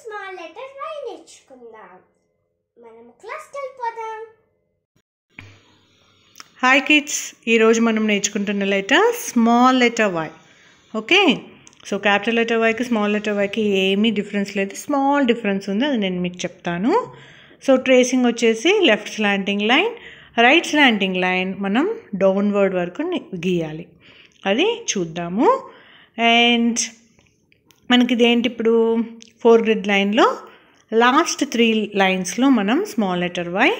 Small letter why నేర్చుకుందాం మనం class వెళ్ళిపోదాం. హాయ్ కిడ్స్ ఈరోజు మనం నేర్చుకుంటున్న letter small letter Y okay so capital letter వైకి small letter వైకి ఏమీ డిఫరెన్స్ లేదు. స్మాల్ డిఫరెన్స్ ఉంది అది నేను మీకు చెప్తాను. సో ట్రేసింగ్ వచ్చేసి left slanting line right slanting line మనం డౌన్వర్డ్ వరకు గీయాలి. అది చూద్దాము. అండ్ మనకి ఇదేంటి ఇప్పుడు ఫోర్ గ్రిడ్ లైన్లో లాస్ట్ త్రీ లైన్స్లో మనం స్మాల్ లెటర్ వై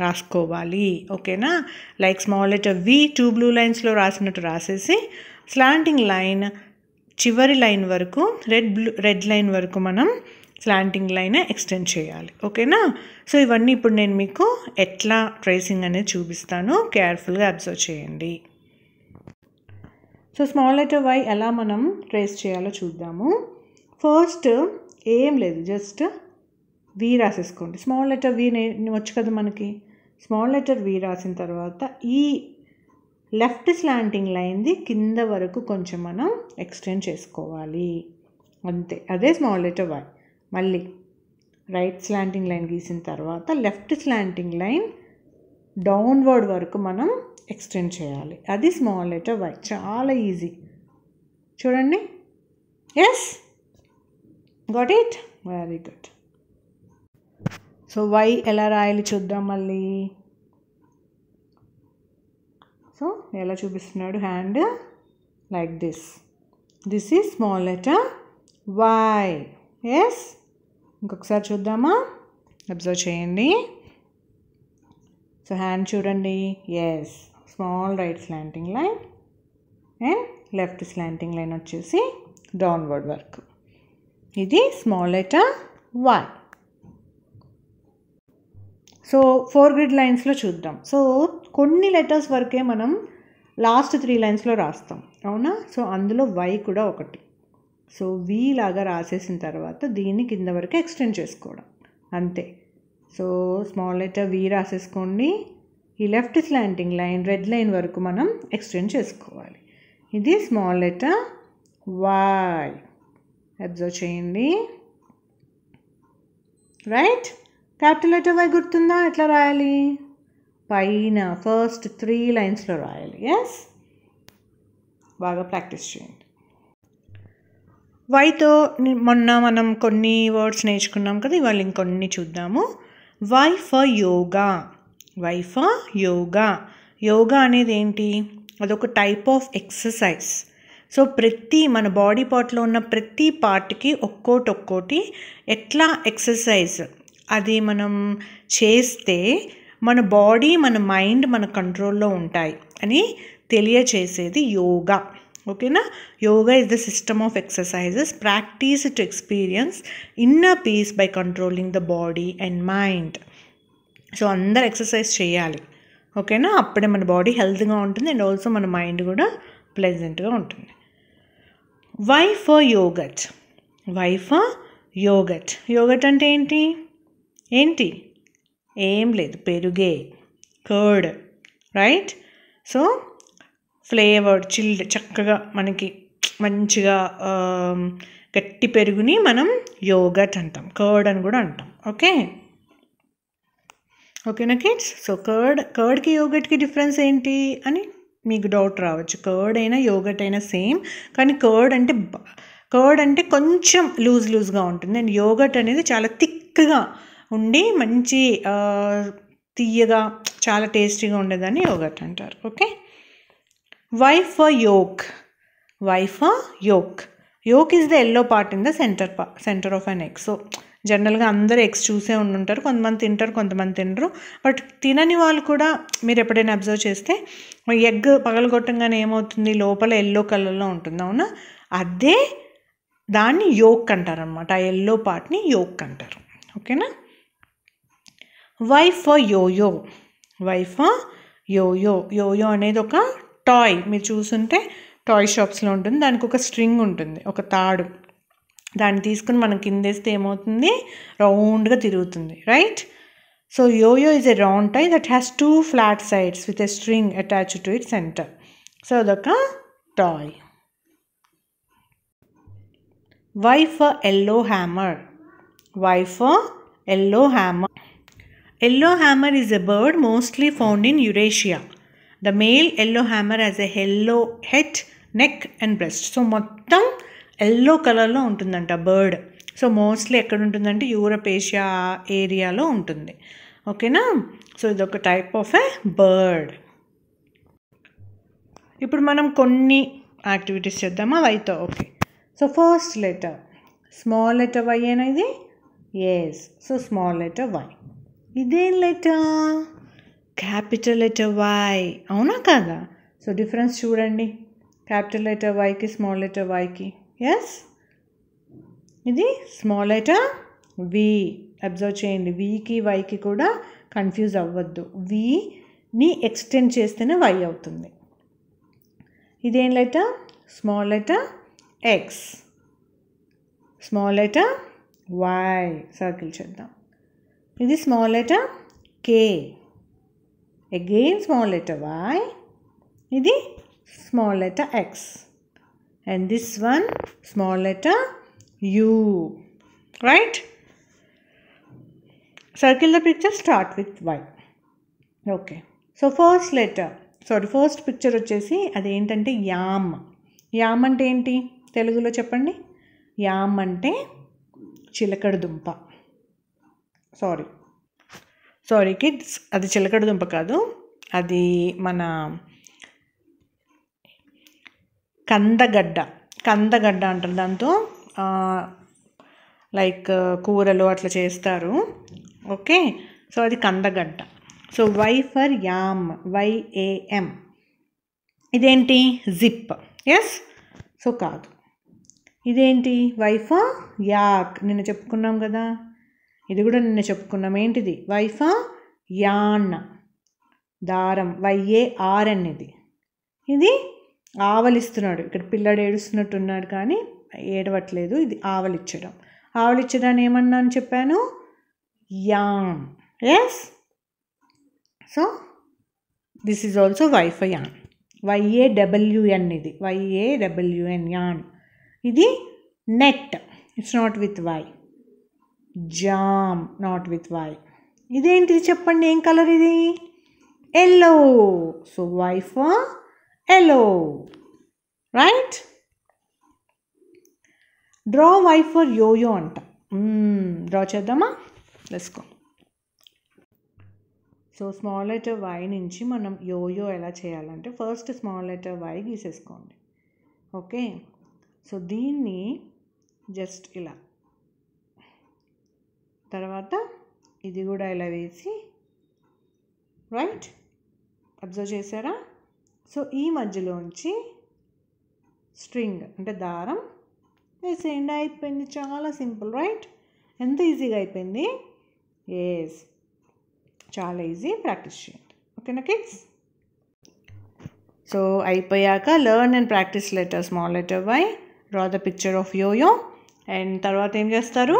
రాసుకోవాలి. ఓకేనా? Like small letter V two blue లైన్స్లో రాసినట్టు రాసేసి స్లాంటింగ్ లైన్ చివరి లైన్ వరకు రెడ్ బ్లూ రెడ్ లైన్ వరకు మనం స్లాంటింగ్ లైన్ ఎక్స్టెండ్ చేయాలి. ఓకేనా? సో ఇవన్నీ ఇప్పుడు నేను మీకు ఎట్లా ట్రేసింగ్ అనేది చూపిస్తాను. కేర్ఫుల్గా అబ్జర్వ్ చేయండి. సో స్మాల్ లెటర్ వై ఎలా మనం ట్రేస్ చేయాలో చూద్దాము. ఫస్ట్ ఏం లేదు జస్ట్ వి రాసేసుకోండి. స్మాల్ లెటర్ వి వచ్చు కదా మనకి. స్మాల్ లెటర్ వి రాసిన తర్వాత ఈ లెఫ్ట్ స్లాంటింగ్ లైన్ది కింద వరకు కొంచెం మనం ఎక్స్టెండ్ చేసుకోవాలి. అంతే అదే స్మాల్ లెటర్ వై మళ్ళీ రైట్ స్లాంటింగ్ లైన్ గీసిన తర్వాత లెఫ్ట్ స్లాంటింగ్ లైన్ డౌన్వర్డ్ వరకు మనం ఎక్స్టెండ్ చేయాలి. అది స్మాల్ లెటర్ వై చాలా ఈజీ చూడండి. Yes got it very good so Y ఎలా రాయాలి చూద్దాం మళ్ళీ. సో ఎలా చూపిస్తున్నాడు? Hand like this this is small letter Y yes ఇంకొకసారి చూద్దామా? అబ్జర్వ్ చేయండి. సో హ్యాండ్ చూడండి. Yes small right slanting line and left slanting line వచ్చేసి డౌన్వర్డ్ వర్క్ ఇది small letter Y so four grid లైన్స్లో చూద్దాం. సో కొన్ని లెటర్స్ వరకే మనం లాస్ట్ త్రీ లైన్స్లో రాస్తాం. అవునా? సో అందులో వై కూడా ఒకటి. సో వి లాగా రాసేసిన తర్వాత దీన్ని కింద వరకు ఎక్స్టెండ్ చేసుకోవడం. అంతే. సో స్మాల్ లెటర్ వి రాసేసుకోండి. ఈ left slanting line red line వరకు మనం ఎక్స్టెండ్ చేసుకోవాలి. ఇది స్మాల్ లెటర్ వై అబ్జర్వ్ చేయండి. రైట్ క్యాపిటల్ లెటర్ వై గుర్తుందా? ఎట్లా రాయాలి? పైన ఫస్ట్ త్రీ లైన్స్లో రాయాలి. ఎస్ బాగా ప్రాక్టీస్ చేయండి. వైతో మొన్న మనం కొన్ని వర్డ్స్ నేర్చుకున్నాం కదా ఇవాళ ఇంకొన్ని చూద్దాము. Y for yoga. Y for yoga. Yoga అనేది ఏంటి అదొక టైప్ ఆఫ్ ఎక్సర్సైజ్. సో ప్రతి మన బాడీ పార్ట్లో ఉన్న ప్రతి పార్ట్కి ఒక్కోటి ఒక్కోటి ఎట్లా ఎక్సర్సైజ్? అది మనం చేస్తే మన బాడీ మన మైండ్ మన కంట్రోల్లో ఉంటాయి అని తెలియచేసేది యోగా. ఓకేనా? Yoga is the system of exercises practice to experience inner peace by controlling the body and mind so అందరు ఎక్సర్సైజ్ చేయాలి. ఓకేనా? అప్పుడే మన బాడీ హెల్త్గా ఉంటుంది అండ్ ఆల్సో మన మైండ్ కూడా ప్లెజెంట్గా ఉంటుంది. Y for yogurt Y for yogurt yogurt అంటే ఏంటి? ఏంటి? ఏం లేదు పెరుగే curd right so flavoured chilled చక్కగా మనకి మంచిగా గట్టి పెరుగుని మనం యోగట్ అంటాం. కర్డ్ అని కూడా అంటాం. ఓకే? ఓకేనా కిడ్స్? సో కర్డ్ కర్డ్కి యోగట్కి డిఫరెన్స్ ఏంటి అని మీకు డౌట్ రావచ్చు. కర్డ్ అయినా యోగట్ అయినా సేమ్. కానీ కర్డ్ అంటే కర్డ్ అంటే కొంచెం లూజ్ లూజ్గా ఉంటుంది. అండ్ యోగట్ అనేది చాలా థిక్గా ఉండి మంచి తీయగా చాలా టేస్టీగా ఉండేదాన్ని యోగట్ అంటారు. Okay? Y for yolk Y yolk yolk is the yellow part in the centre పా centre of an egg so జనరల్గా అందరూ ఎగ్స్ చూసే ఉండుంటారు. కొంతమంది తింటారు కొంతమంది తినరు. బట్ తినని వాళ్ళు కూడా మీరు ఎప్పుడైనా అబ్జర్వ్ చేస్తే ఎగ్ పగలగొట్టంగానే ఏమవుతుంది? లోపల ఎల్లో కలర్లో ఉంటుంది. అవునా? అదే దాన్ని యోక్ అంటారు అనమాట ఆ ఎల్లో పార్ట్ని యోక్ అంటారు. ఓకేనా Y for yoyo Y for yoyo yoyo అనేది ఒక టాయ్ మీరు చూసుంటే టాయ్ షాప్స్లో ఉంటుంది. దానికి ఒక స్ట్రింగ్ ఉంటుంది. ఒక తాడు. దాన్ని తీసుకుని మనం కిందేస్తే ఏమవుతుంది? రౌండ్గా తిరుగుతుంది. Right? So yoyo is a round toy that has two flat sides with a string attach to it centre so అదొక toy. Y for yellowhammer Y for yellow hammer yellowhammer is a bird mostly found in Eurasia the male yellowhammer has a yellow head neck and breast so మొత్తం yellow కలర్లో ఉంటుందంట bird so mostly ఎక్కడ ఉంటుందంటే Europe Asia ఏరియాలో ఉంటుంది. ఓకేనా? So ఇదొక type of a bird ఇప్పుడు మనం కొన్ని యాక్టివిటీస్ చేద్దామా? వైతో okay so first letter small letter Y అనేది yes so small letter Y ఇదేం లెటర్ క్యాపిటల్ లెటర్ వై. అవునా కాదా? సో డిఫరెన్స్ చూడండి. క్యాపిటల్ లెటర్ వైకి స్మాల్ లెటర్ వైకి ఎస్ ఇది స్మాల్ లెటర్ వి అబ్జర్వ్ చేయండి. వికి వైకి కూడా కన్ఫ్యూజ్ అవ్వద్దు. విని ఎక్స్టెండ్ చేస్తేనే వై అవుతుంది. ఇదేం letter? Small letter X small letter Y circle చేద్దాం. ఇది small letter K again small letter Y ఇది small letter X and this one small letter U right circle the picture start with Y okay so first letter sorry first picture వచ్చేసి అదేంటంటే yam yam అంటే ఏంటి? తెలుగులో చెప్పండి. Yam అంటే చిలకడ దుంప. సారీ సారీ కిడ్స్ అది చిలకడ దుంప కాదు. అది మన కందగడ్డ. కందగడ్డ అంటారు దాంతో. లైక్ కూరలు అట్లా చేస్తారు. ఓకే? సో అది కందగడ్డ. So Y for yam. Y A M ఇదేంటి? జిప్. ఎస్ సో కాదు. ఇదేంటి? Y for yak. నిన్న చెప్పుకున్నాం కదా. ఇది కూడా నిన్న చెప్పుకున్నాం. ఏంటిది? వైఫా యాన్న. యాన్ దారం వైఏ ఆర్ఎన్ ఇది ఇది ఆవలిస్తున్నాడు. ఇక్కడ పిల్లాడు ఏడుస్తున్నట్టున్నాడు కానీ ఏడవట్లేదు. ఇది ఆవలిచ్చడం. ఆవలిచ్చడాన్ని ఏమన్నాను చెప్పాను? Yawn. Yes so this is also Y for yawn. Y A W N ఇది. Y A W N yawn. ఇది net. It's not with Y jam not with Y ఇదేంటిది చెప్పండి ఏం కలర్ ఇది? Yellow so Y for yellow right draw Y for yoyo అంట. Hmm, draw చేద్దామా? Let's go so small letter Y నుంచి మనం yo-yo ఎలా చేయాలంటే ఫస్ట్ స్మాల్ లెటర్ వై గీసేసుకోండి. ఓకే సో దీన్ని జస్ట్ ఇలా తర్వాత ఇది కూడా ఇలా వేసి రైట్ అబ్జర్వ్ చేశారా? సో ఈ మధ్యలోంచి స్ట్రింగ్ అంటే దారం వేసేయండి. అయిపోయింది. చాలా సింపుల్ రైట్ ఎంత ఈజీగా అయిపోయింది? ఎస్ చాలా ఈజీ ప్రాక్టీస్ చేయండి. ఓకేనా కిడ్స్ సో అయిపోయాక learn and practice letter small letter Y draw the picture of yoyo and తర్వాత ఏం చేస్తారు?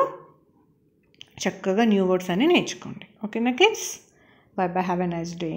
చక్కగా న్యూ వర్డ్స్ అని నేర్చుకోండి. ఓకేనా kids bye bye have a nice day